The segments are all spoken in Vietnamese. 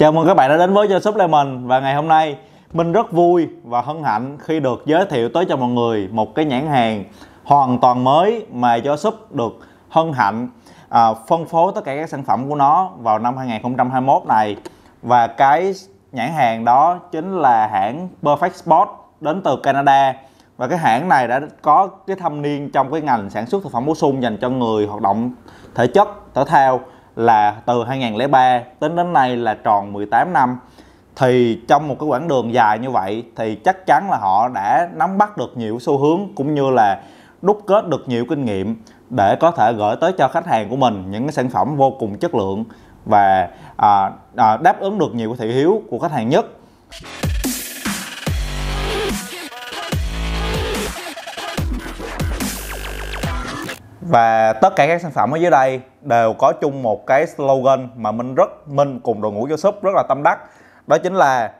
Chào mừng các bạn đã đến với Joseph Lemon. Và ngày hôm nay mình rất vui và hân hạnh khi được giới thiệu tới cho mọi người một cái nhãn hàng hoàn toàn mới mà Joseph được hân hạnh à, phân phối tất cả các sản phẩm của nó vào năm 2021 này. Và cái nhãn hàng đó chính là hãng Perfect Sport đến từ Canada. Và cái hãng này đã có cái thâm niên trong cái ngành sản xuất thực phẩm bổ sung dành cho người hoạt động thể chất thể thao là từ 2003 tính đến nay là tròn 18 năm. Thì trong một cái quãng đường dài như vậy thì chắc chắn là họ đã nắm bắt được nhiều xu hướng cũng như là đúc kết được nhiều kinh nghiệm để có thể gửi tới cho khách hàng của mình những cái sản phẩm vô cùng chất lượng và à, à, đáp ứng được nhiều thị hiếu của khách hàng nhất. Và tất cả các sản phẩm ở dưới đây đều có chung một cái slogan mà Minh rất Minh cùng đội ngũ cho shop rất là tâm đắc. Đó chính là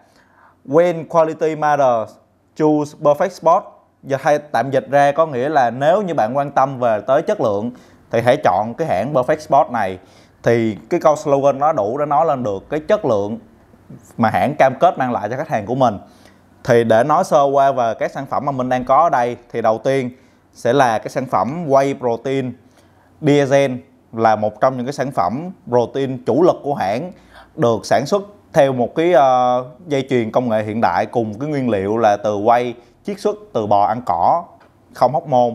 When quality matters, choose perfect spot. Và hay tạm dịch ra có nghĩa là nếu như bạn quan tâm về tới chất lượng thì hãy chọn cái hãng perfect spot này. Thì cái câu slogan nó đủ để nói lên được cái chất lượng mà hãng cam kết mang lại cho khách hàng của mình. Thì để nói sơ qua về các sản phẩm mà mình đang có ở đây thì đầu tiên sẽ là cái sản phẩm whey protein. Diesel là một trong những cái sản phẩm protein chủ lực của hãng được sản xuất theo một cái uh, dây chuyền công nghệ hiện đại cùng cái nguyên liệu là từ whey chiết xuất từ bò ăn cỏ không hóc môn.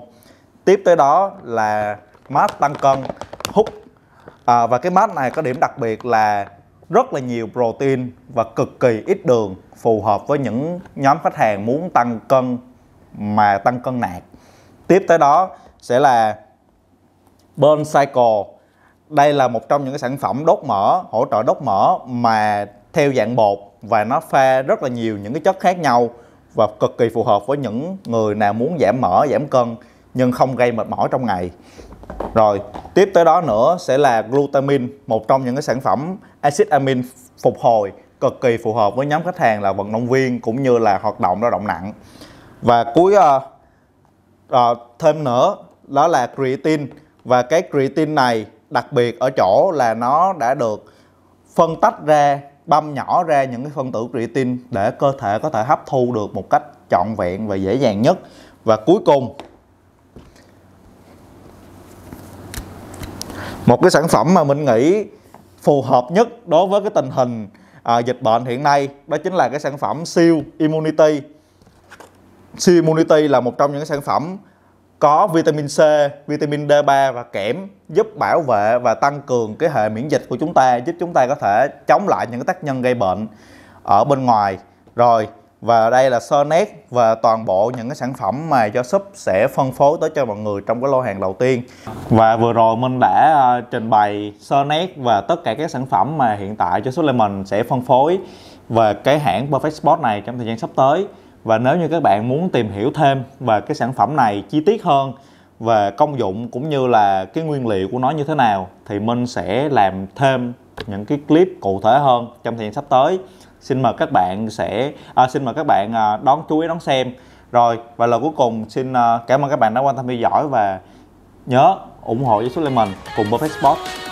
Tiếp tới đó là mát tăng cân hút. À, và cái mát này có điểm đặc biệt là rất là nhiều protein và cực kỳ ít đường phù hợp với những nhóm khách hàng muốn tăng cân mà tăng cân nạt tiếp tới đó sẽ là Burn Cycle. Đây là một trong những cái sản phẩm đốt mỡ, hỗ trợ đốt mỡ mà theo dạng bột và nó pha rất là nhiều những cái chất khác nhau và cực kỳ phù hợp với những người nào muốn giảm mỡ, giảm cân nhưng không gây mệt mỏi trong ngày. Rồi, tiếp tới đó nữa sẽ là glutamine một trong những cái sản phẩm acid amin phục hồi cực kỳ phù hợp với nhóm khách hàng là vận động viên cũng như là hoạt động lao động nặng. Và cuối ờ, uh, thêm nữa đó là creatine. Và cái creatine này đặc biệt ở chỗ là nó đã được phân tách ra băm nhỏ ra những cái phân tử creatine để cơ thể có thể hấp thu được một cách trọn vẹn và dễ dàng nhất. Và cuối cùng một cái sản phẩm mà mình nghĩ phù hợp nhất đối với cái tình hình à, dịch bệnh hiện nay đó chính là cái sản phẩm siêu immunity. Simunity là một trong những sản phẩm có vitamin C, vitamin D3 và kẽm giúp bảo vệ và tăng cường cái hệ miễn dịch của chúng ta giúp chúng ta có thể chống lại những cái tác nhân gây bệnh ở bên ngoài. Rồi và đây là Sonet và toàn bộ những cái sản phẩm mà cho shop sẽ phân phối tới cho mọi người trong cái lô hàng đầu tiên. Và vừa rồi mình đã uh, trình bày Sonet và tất cả các sản phẩm mà hiện tại cho shop Lemon sẽ phân phối về cái hãng Perfect Sport này trong thời gian sắp tới và nếu như các bạn muốn tìm hiểu thêm về cái sản phẩm này chi tiết hơn về công dụng cũng như là cái nguyên liệu của nó như thế nào thì Minh sẽ làm thêm những cái clip cụ thể hơn trong thời gian sắp tới. Xin mời các bạn sẽ à, xin mời các bạn à, đón chú ý đón xem. Rồi và lời cuối cùng xin à, cảm ơn các bạn đã quan tâm theo dõi và nhớ ủng hộ với số Lemon cùng Perfect Sport